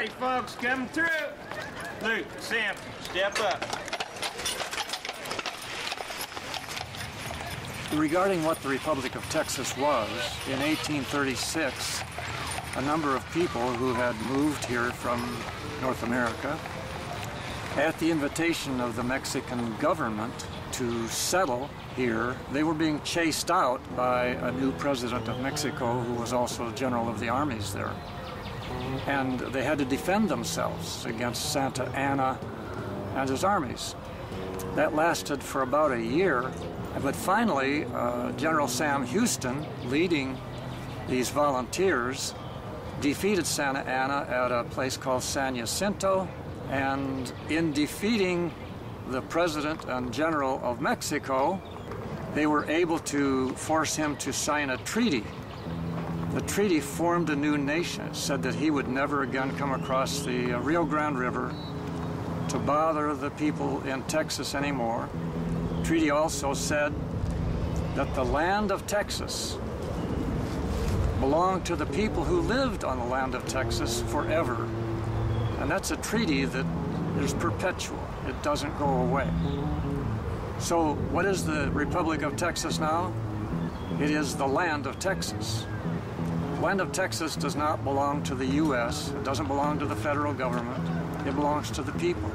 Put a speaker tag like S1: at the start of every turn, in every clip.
S1: right, folks, coming through. Luke, Sam, step up.
S2: Regarding what the Republic of Texas was, in 1836, a number of people who had moved here from North America, at the invitation of the Mexican government to settle here, they were being chased out by a new president of Mexico who was also general of the armies there. And they had to defend themselves against Santa Anna and his armies. That lasted for about a year, but finally, uh, General Sam Houston, leading these volunteers, defeated Santa Anna at a place called San Jacinto, and in defeating the president and general of Mexico, they were able to force him to sign a treaty. The treaty formed a new nation. It said that he would never again come across the uh, Rio Grande River to bother the people in Texas anymore. The treaty also said that the land of Texas belonged to the people who lived on the land of Texas forever. And that's a treaty that is perpetual. It doesn't go away. So what is the Republic of Texas now? It is the land of Texas. The land of Texas does not belong to the U.S. It doesn't belong to the federal government. It belongs to the people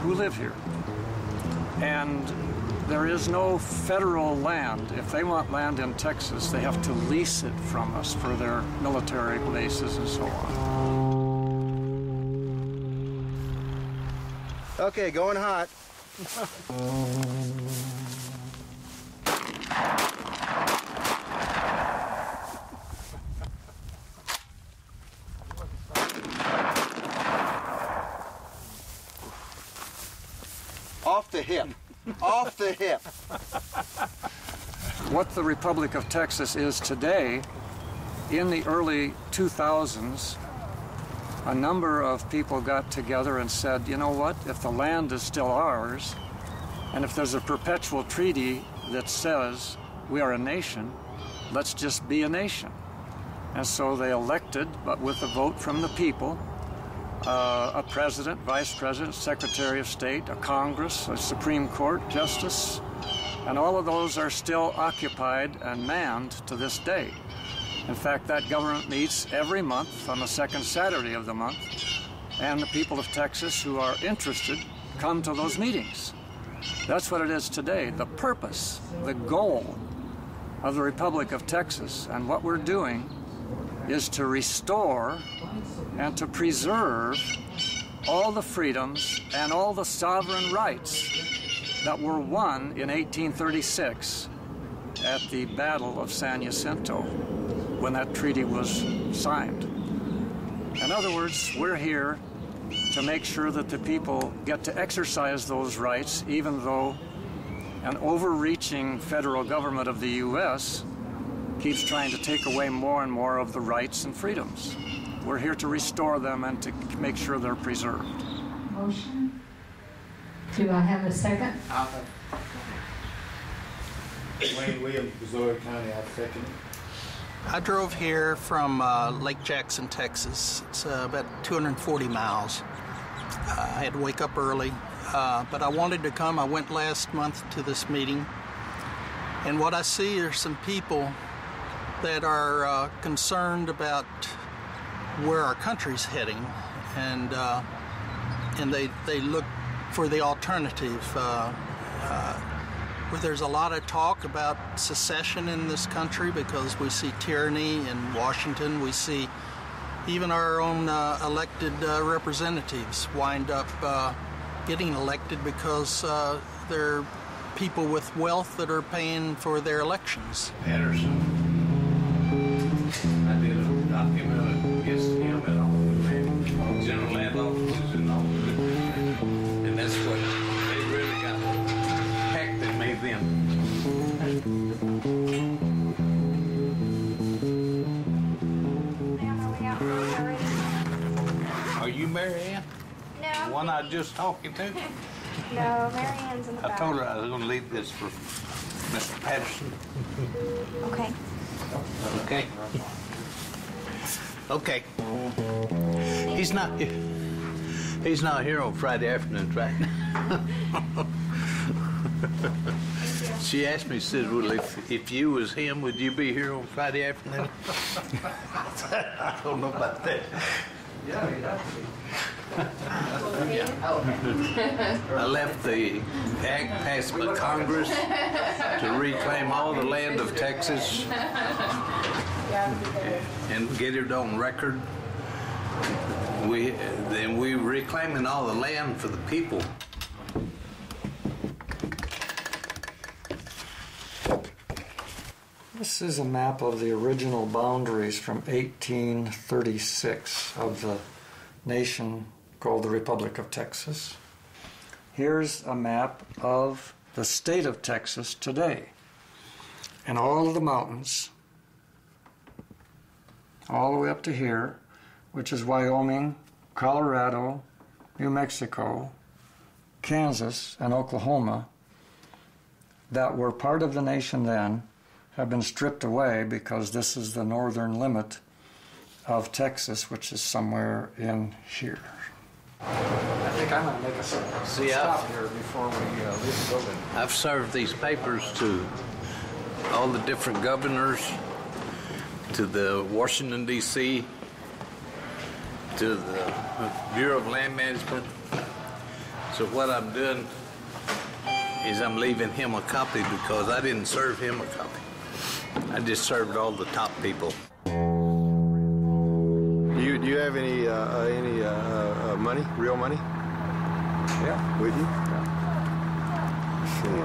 S2: who live here. And there is no federal land. If they want land in Texas, they have to lease it from us for their military bases and so on.
S3: Okay, going hot. Off the hip. Off the hip.
S2: What the Republic of Texas is today, in the early 2000s, a number of people got together and said, you know what, if the land is still ours, and if there's a perpetual treaty that says we are a nation, let's just be a nation. And so they elected, but with a vote from the people, uh, a president, vice president, secretary of state, a Congress, a Supreme Court justice, and all of those are still occupied and manned to this day. In fact, that government meets every month on the second Saturday of the month, and the people of Texas who are interested come to those meetings. That's what it is today. The purpose, the goal of the Republic of Texas and what we're doing is to restore and to preserve all the freedoms and all the sovereign rights that were won in 1836 at the Battle of San Jacinto when that treaty was signed. In other words, we're here to make sure that the people get to exercise those rights, even though an overreaching federal government of the U.S. keeps trying to take away more and more of the rights and freedoms. We're here to restore them and to make sure they're preserved.
S4: Motion. Do I have a second?
S5: Wayne Williams, Missouri County, I second it.
S6: I drove here from uh, Lake Jackson, Texas. It's uh, about 240 miles. Uh, I had to wake up early, uh, but I wanted to come. I went last month to this meeting, and what I see are some people that are uh, concerned about where our country's heading, and uh, and they they look for the alternative where there's a lot of talk about secession in this country because we see tyranny in Washington. We see even our own uh, elected uh, representatives wind up uh, getting elected because uh, they're people with wealth that are paying for their elections.
S7: Patterson. The one I was just talking to?
S8: No, Mary Ann's in the
S7: I
S8: back.
S7: told her I was gonna leave this for Mr. Patterson.
S8: Okay.
S7: Okay? Okay. He's not. He's not here on Friday afternoons, right? she asked me, said, "Well, if, if you was him, would you be here on Friday afternoon?" I don't know about that.
S2: Yeah, you'd oh, have.
S7: I left the act passed by Congress to reclaim all the land of Texas and get it on record. We then we reclaiming all the land for the people.
S2: This is a map of the original boundaries from 1836 of the nation called the Republic of Texas. Here's a map of the state of Texas today. And all of the mountains, all the way up to here, which is Wyoming, Colorado, New Mexico, Kansas, and Oklahoma, that were part of the nation then, have been stripped away because this is the northern limit of Texas, which is somewhere in here. I think I'm going to make a stop
S7: See, I've-
S2: here before we uh, leave the building.
S7: I've served these papers to all the different governors, to the Washington D.C., to the Bureau of Land Management. So what I'm doing is I'm leaving him a copy because I didn't serve him a copy. I just served all the top people.
S9: Do you, do you have any uh, uh, any money, real money,
S2: Yeah,
S9: with you?
S2: sure.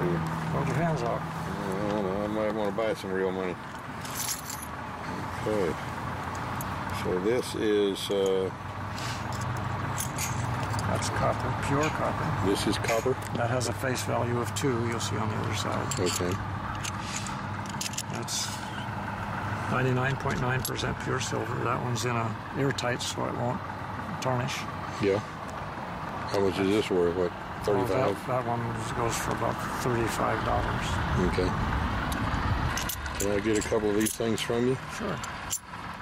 S2: Hold your hands out.
S9: I don't know. I might want to buy some real money. Okay. So this is uh,
S2: That's copper, pure copper.
S9: this is copper.
S2: That has a face value of two, you'll see on the other side.
S9: Okay.
S2: That's 99.9% pure silver. That one's in a airtight, so it won't tarnish.
S9: Yeah. How much is this worth? What?
S2: Oh,
S9: Thirty-five.
S2: that, that one goes for about $35.
S9: Okay. Can I get a couple of these things from you?
S2: Sure.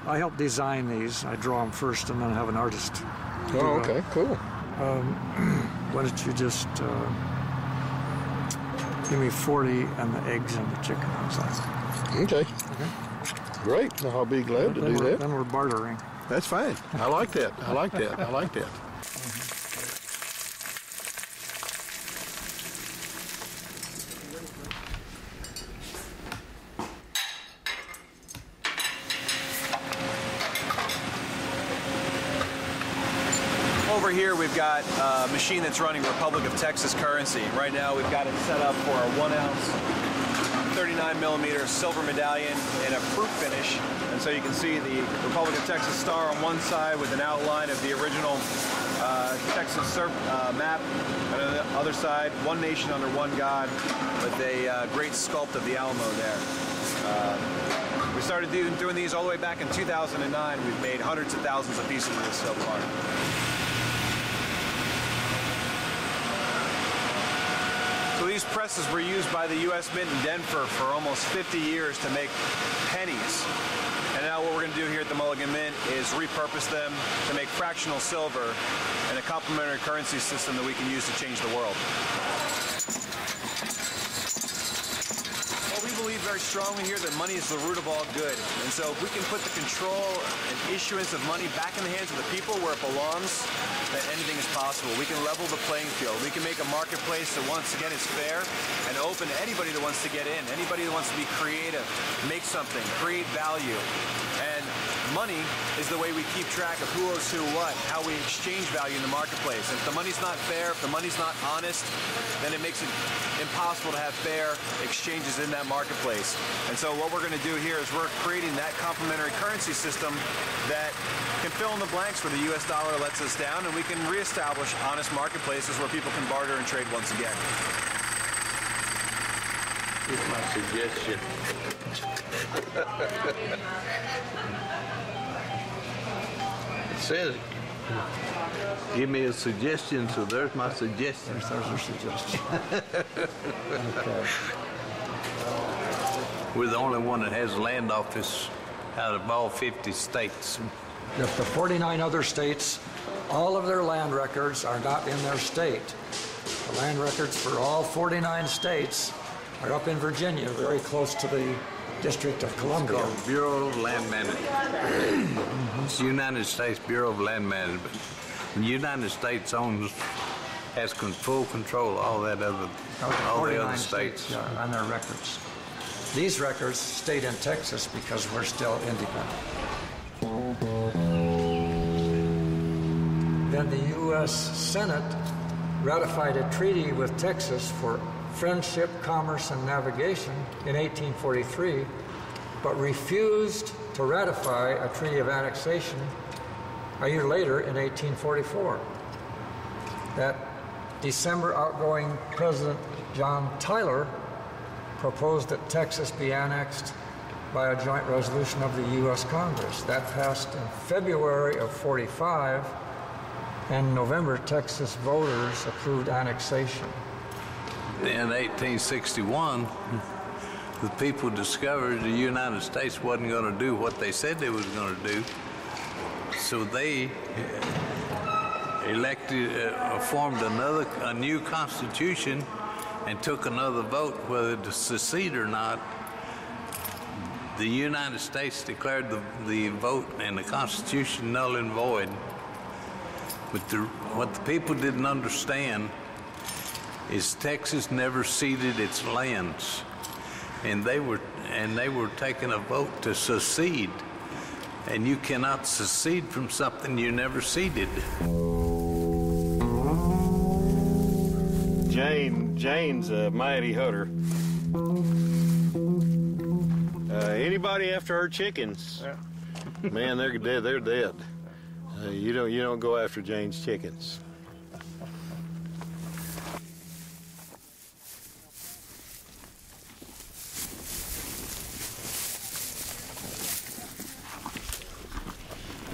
S2: I help design these. I draw them first and then I have an artist.
S9: Oh,
S2: the-
S9: okay. Cool.
S2: Why don't you just uh, give me 40 and the eggs and the chicken inside?
S9: Okay. okay. Great. I'll be glad to
S2: then,
S9: do that.
S2: then we're bartering.
S9: That's fine. I like that. I like that. I like that.
S10: Over here, we've got a machine that's running Republic of Texas currency. Right now, we've got it set up for a one ounce, 39 millimeter silver medallion in a proof finish. And so you can see the Republic of Texas star on one side with an outline of the original uh, Texas surf, uh, map. And on the other side, one nation under one God with a uh, great sculpt of the Alamo there. Uh, we started do, doing these all the way back in 2009. We've made hundreds of thousands of pieces of this so far. These presses were used by the U.S. Mint in Denver for almost 50 years to make pennies. And now what we're going to do here at the Mulligan Mint is repurpose them to make fractional silver and a complementary currency system that we can use to change the world. Well, we believe very strongly here that money is the root of all good. And so if we can put the control and issuance of money back in the hands of the people where it belongs, then anything is possible. We can level the playing field. We can make a marketplace that once again is fair and open to anybody that wants to get in, anybody that wants to be creative, make something, create value. And money is the way we keep track of who owes who what, how we exchange value in the marketplace. If the money's not fair, if the money's not honest, then it makes it impossible to have fair exchanges in that marketplace. And so what we're going to do here is we're creating that complementary currency system that can fill in the blanks where the US dollar lets us down and we can reestablish honest marketplaces where people can barter and trade once again.
S7: Here's my suggestion. says, give me a suggestion, so there's my suggestion.
S2: There's your suggestion.
S7: We're the only one that has a land office out of all 50 states.
S2: If the 49 other states all of their land records are not in their state. The land records for all 49 states are up in Virginia, very close to the District of Columbia.
S7: Called Bureau of Land Management. it's the United States Bureau of Land Management. The United States owns, has con- full control of all that other, all the
S2: 49
S7: other states.
S2: yeah, uh, on their records. These records stayed in Texas because we're still independent. Then the U.S. Senate ratified a treaty with Texas for friendship, commerce, and navigation in 1843, but refused to ratify a treaty of annexation a year later in 1844. That December outgoing President John Tyler proposed that Texas be annexed by a joint resolution of the U.S. Congress. That passed in February of 45, and November, Texas voters approved annexation.
S7: In 1861, the people discovered the United States wasn't going to do what they said they was going to do. So they elected, uh, formed another, a new constitution and took another vote whether to secede or not. The United States declared the, the vote and the Constitution null and void. But the, what the people didn't understand is Texas never ceded its lands, and they were and they were taking a vote to secede, and you cannot secede from something you never ceded.
S9: Jane, Jane's a mighty hutter. Uh, anybody after her chickens, man, they're dead. They're dead. Uh, you don't, you don't go after Jane's chickens.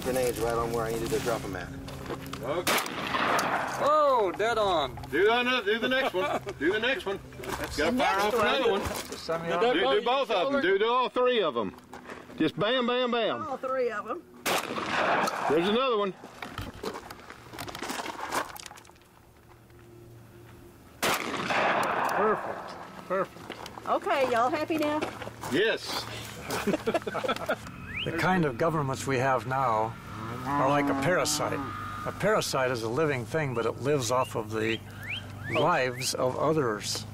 S3: Grenades right on where I needed to drop them at.
S9: Okay.
S2: Oh, dead on.
S9: Do another. Do the next one. Do the next one. Got to fire off another one.
S2: Send me
S9: Do, do both of them. Do, do all three of them. Just bam, bam, bam.
S11: All three of them.
S9: There's another one.
S2: Perfect. Perfect.
S11: Okay, y'all happy now?
S9: Yes.
S2: The kind of governments we have now are like a parasite. A parasite is a living thing, but it lives off of the lives of others.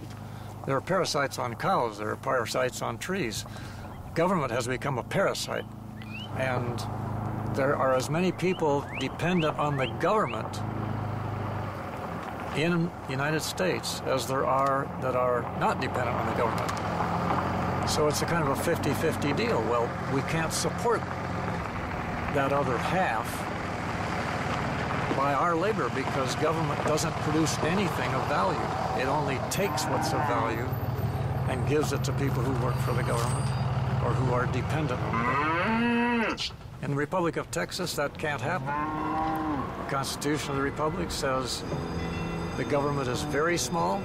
S2: There are parasites on cows, there are parasites on trees. Government has become a parasite, and there are as many people dependent on the government in the United States as there are that are not dependent on the government. So it's a kind of a 50 50 deal. Well, we can't support that other half by our labor because government doesn't produce anything of value. It only takes what's of value and gives it to people who work for the government or who are dependent on government. In the Republic of Texas, that can't happen. The Constitution of the Republic says the government is very small,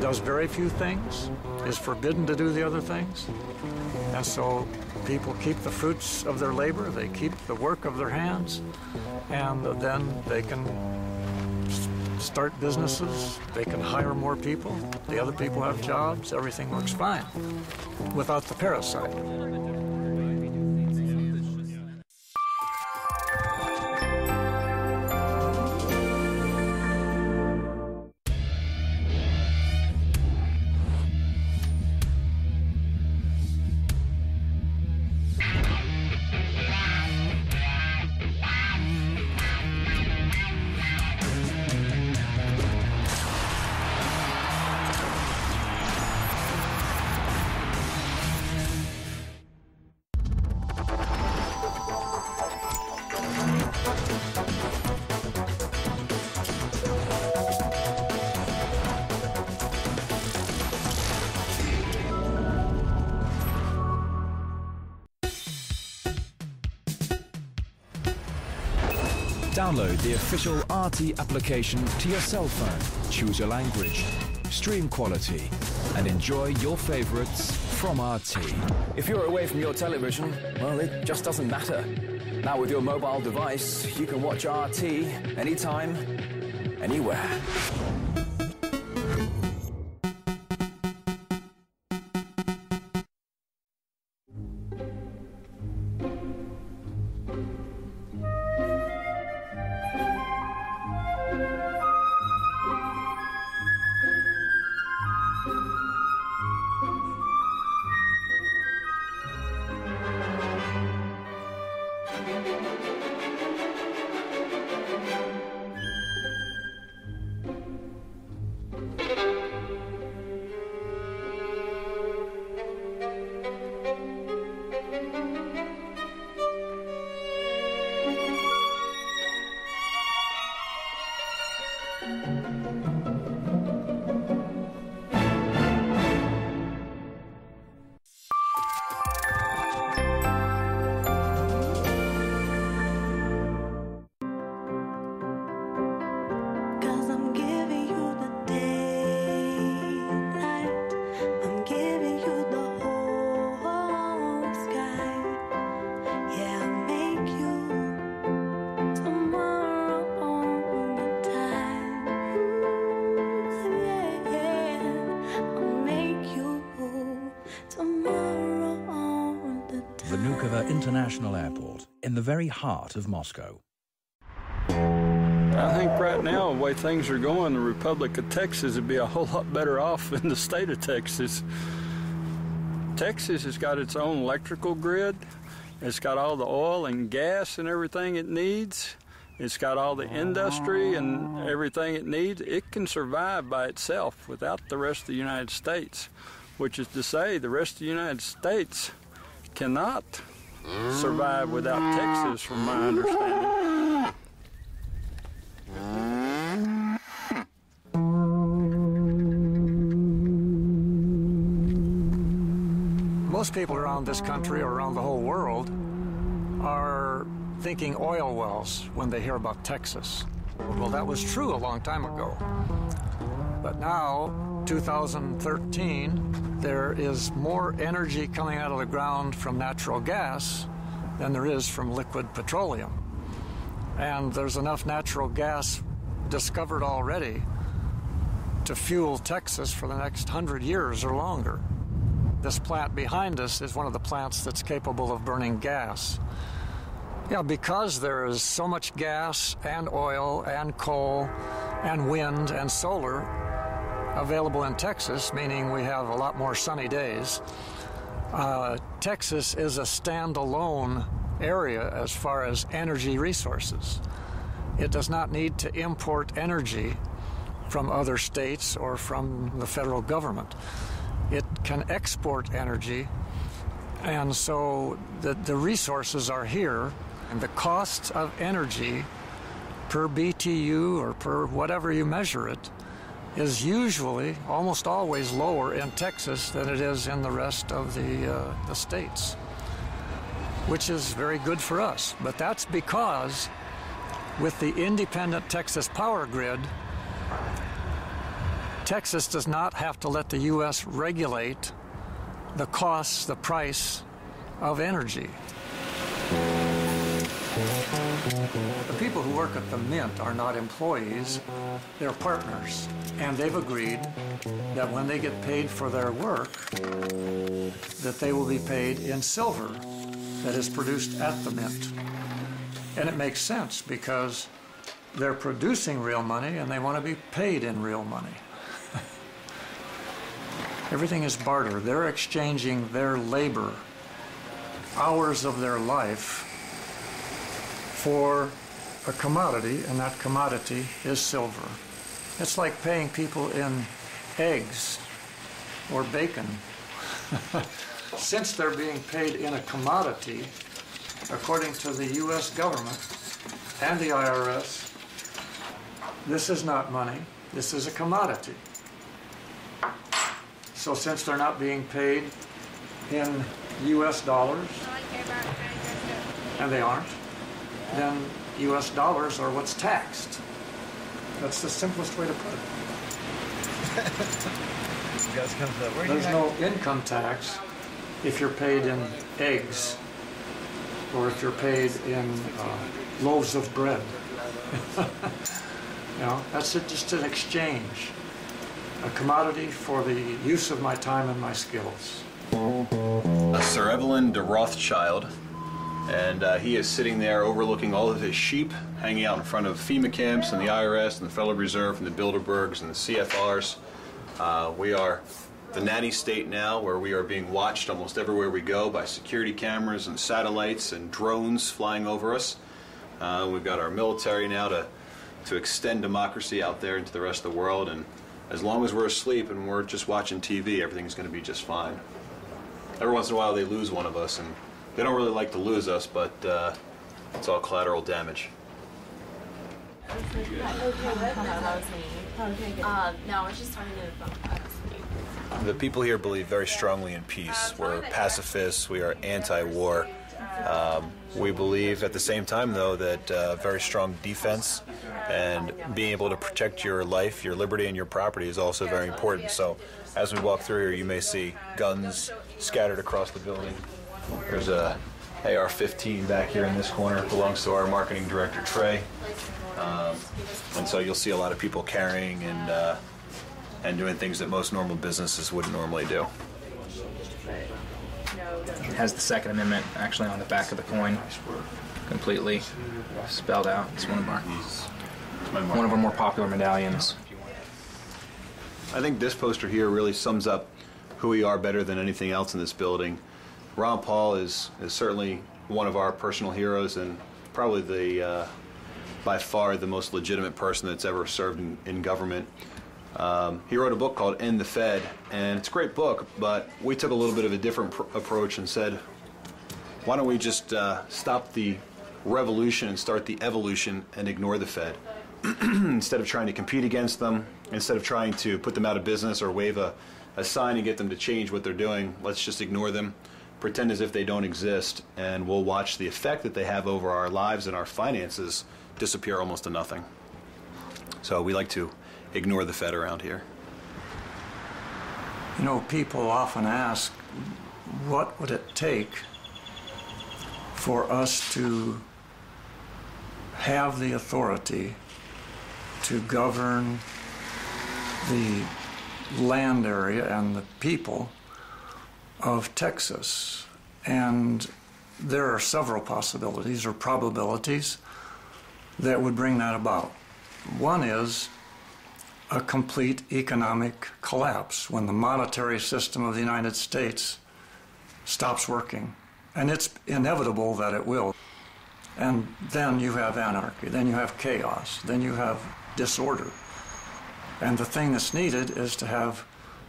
S2: does very few things, is forbidden to do the other things. And so people keep the fruits of their labor, they keep the work of their hands, and then they can start businesses, they can hire more people, the other people have jobs, everything works fine without the parasite.
S12: Download the official RT application to your cell phone. Choose your language, stream quality, and enjoy your favorites from RT.
S13: If you're away from your television, well, it just doesn't matter.
S12: Now with your mobile device, you can watch RT anytime, anywhere.
S14: International Airport, in the very heart of Moscow.
S15: I think right now, the way things are going, the Republic of Texas would be a whole lot better off than the state of Texas. Texas has got its own electrical grid. It's got all the oil and gas and everything it needs. It's got all the industry and everything it needs. It can survive by itself without the rest of the United States, which is to say, the rest of the United States cannot survive without Texas, from my understanding.
S2: Most people around this country or around the whole world are thinking oil wells when they hear about Texas. Well, that was true a long time ago. But now, 2013, there is more energy coming out of the ground from natural gas than there is from liquid petroleum. And there's enough natural gas discovered already to fuel Texas for the next hundred years or longer. This plant behind us is one of the plants that's capable of burning gas. Yeah, because there is so much gas and oil and coal and wind and solar available in Texas, meaning we have a lot more sunny days. Uh, Texas is a standalone area as far as energy resources. It does not need to import energy from other states or from the federal government. It can export energy, and so the, the resources are here, and the cost of energy per BTU or per whatever you measure it is usually almost always lower in Texas than it is in the rest of the, uh, the states, which is very good for us. But that's because with the independent Texas power grid, Texas does not have to let the U.S. regulate the costs, the price of energy. Work at the Mint are not employees, they're partners. And they've agreed that when they get paid for their work, that they will be paid in silver that is produced at the Mint. And it makes sense because they're producing real money and they want to be paid in real money. Everything is barter. They're exchanging their labor, hours of their life, for a commodity, and that commodity is silver. It's like paying people in eggs or bacon. Since they're being paid in a commodity, according to the U.S. government and the IRS, this is not money, this is a commodity. So since they're not being paid in U.S. dollars, and they aren't, then U.S. dollars are what's taxed. That's the simplest way to put it.
S3: You guys come to where
S2: There's no income tax if you're paid in eggs or if you're paid in uh, loaves of bread. you know, that's it, just an exchange, a commodity for the use of my time and my skills.
S10: uh, Sir Evelyn de Rothschild, and uh, he is sitting there overlooking all of his sheep, hanging out in front of FEMA camps and the IRS and the Federal Reserve and the Bilderbergs and the CFRs. Uh, we are the nanny state now, where we are being watched almost everywhere we go by security cameras and satellites and drones flying over us. Uh, we've got our military now to to extend democracy out there into the rest of the world, and as long as we're asleep and we're just watching TV, everything's going to be just fine every once in a while they lose one of us, and they don't really like to lose us, but uh, it's all collateral damage.
S16: Um, no, I was just talking to
S10: The people here believe very strongly in peace. We're pacifists. We are anti-war. Um, we believe at the same time, though, that uh, very strong defense and being able to protect your life, your liberty, and your property is also very important. So, as we walk through here, you may see guns scattered across the building. There's a AR-15 back here in this corner. It belongs to our marketing director, Trey. Um, and so you'll see a lot of people carrying and uh, and doing things that most normal businesses wouldn't normally do.
S17: It has the Second Amendment actually on the back of the coin, completely spelled out. It's one of our one of our more popular medallions.
S10: I think this poster here really sums up who we are better than anything else in this building. Ron Paul is, is certainly one of our personal heroes and probably the uh, by far the most legitimate person that's ever served in, in government. Um, he wrote a book called End the Fed, and it's a great book, but we took a little bit of a different pr- approach and said, why don't we just uh, stop the revolution and start the evolution and ignore the Fed? instead of trying to compete against them, instead of trying to put them out of business or wave a, a sign and get them to change what they're doing, let's just ignore them, pretend as if they don't exist, and we'll watch the effect that they have over our lives and our finances disappear almost to nothing. So we like to ignore the Fed around here.
S2: You know, people often ask, what would it take for us to have the authority to govern the land area and the people of Texas? And there are several possibilities or probabilities that would bring that about. One is a complete economic collapse when the monetary system of the United States stops working. And it's inevitable that it will. And then you have anarchy, then you have chaos, then you have disorder. And the thing that's needed is to have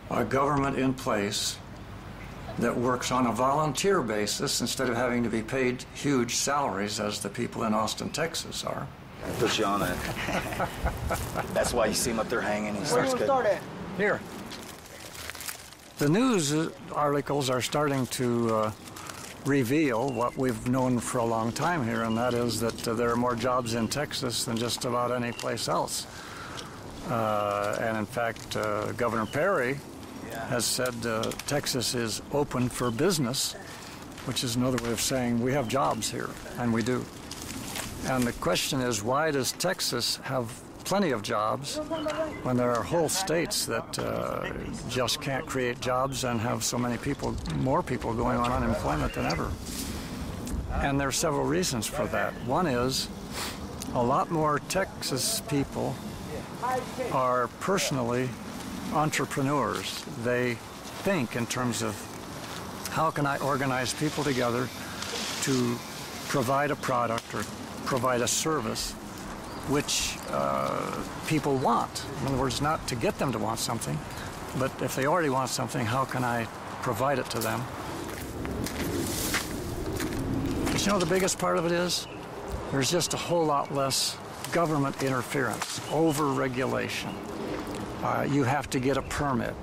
S2: a government in place that works on a volunteer basis instead of having to be paid huge salaries as the people in Austin, Texas are.
S3: Put you on it. That's why you see him up there hanging. He's
S2: Where do we
S3: good.
S2: start at? Here. The news uh, articles are starting to uh, reveal what we've known for a long time here, and that is that uh, there are more jobs in Texas than just about any place else. Uh, and in fact, uh, Governor Perry has said uh, Texas is open for business, which is another way of saying we have jobs here, and we do. And the question is, why does Texas have plenty of jobs when there are whole states that uh, just can't create jobs and have so many people, more people going on unemployment than ever? And there are several reasons for that. One is a lot more Texas people are personally entrepreneurs. They think in terms of how can I organize people together to provide a product or provide a service which uh, people want. In other words, not to get them to want something, but if they already want something, how can I provide it to them? But you know the biggest part of it is? There's just a whole lot less government interference, over regulation. Uh, you have to get a permit.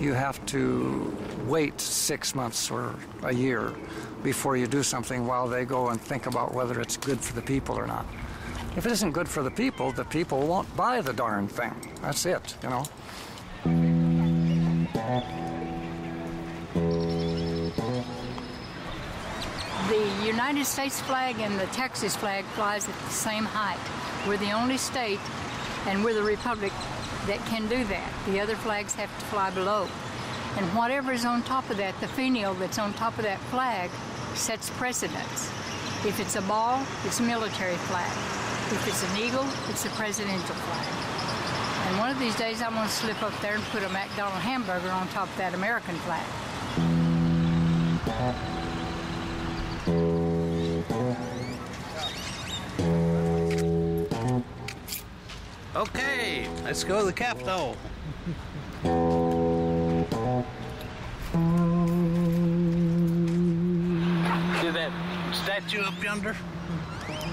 S2: You have to wait six months or a year before you do something while they go and think about whether it's good for the people or not. If it isn't good for the people, the people won't buy the darn thing. That's it, you know.
S16: The
S18: United States flag and the Texas flag flies at the same height. We're the only state, and we're the republic that can do that. The other flags have to fly below. And whatever is on top of that, the finial that's on top of that flag, sets precedence. If it's a ball, it's a military flag. If it's an eagle, it's a presidential flag. And one of these days, I'm going to slip up there and put a McDonald hamburger on top of that American flag.
S7: Okay, let's go to the Capitol. See that statue up yonder?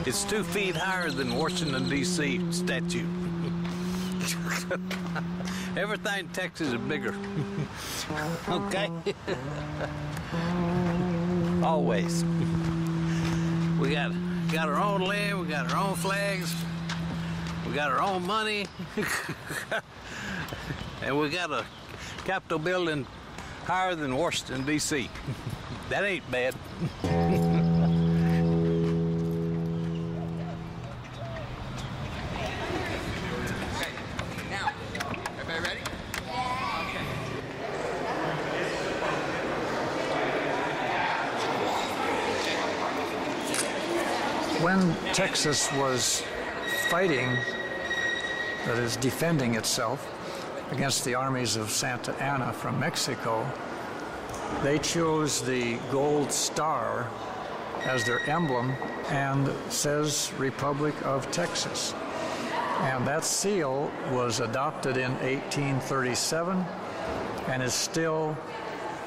S7: It's two feet higher than Washington, D.C. statue. Everything in Texas is bigger. okay? Always. We got got our own land, we got our own flags, we got our own money, and we got a Capitol building higher than Washington, D.C. that ain't bad.
S2: When Texas was fighting, that is, defending itself against the armies of Santa Anna from Mexico, they chose the gold star as their emblem and says Republic of Texas. And that seal was adopted in 1837 and is still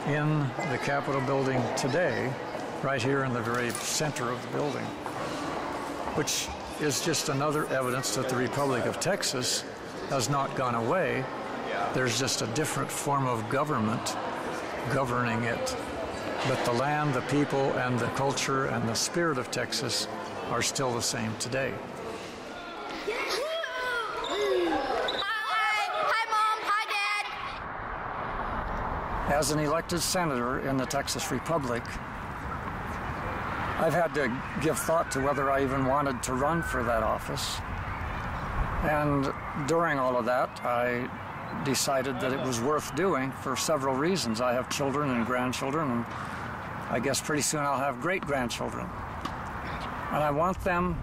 S2: in the Capitol building today, right here in the very center of the building, which is just another evidence that the Republic of Texas has not gone away. There's just a different form of government governing it. But the land, the people, and the culture and the spirit of Texas are still the same today. As an elected senator in the Texas Republic, I've had to give thought to whether I even wanted to run for that office. And during all of that, I decided that it was worth doing for several reasons. I have children and grandchildren, and I guess pretty soon I'll have great grandchildren. And I want them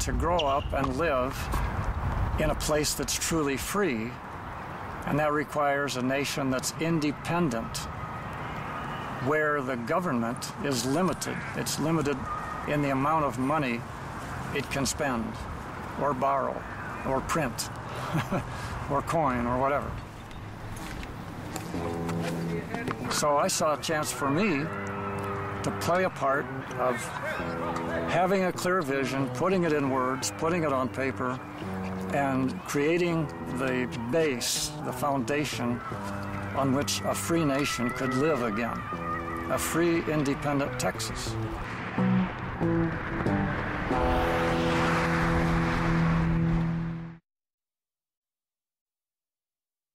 S2: to grow up and live in a place that's truly free, and that requires a nation that's independent, where the government is limited. It's limited in the amount of money it can spend, or borrow, or print, or coin, or whatever. So I saw a chance for me to play a part of having a clear vision, putting it in words, putting it on paper, and creating the base, the foundation on which a free nation could live again, a free, independent Texas.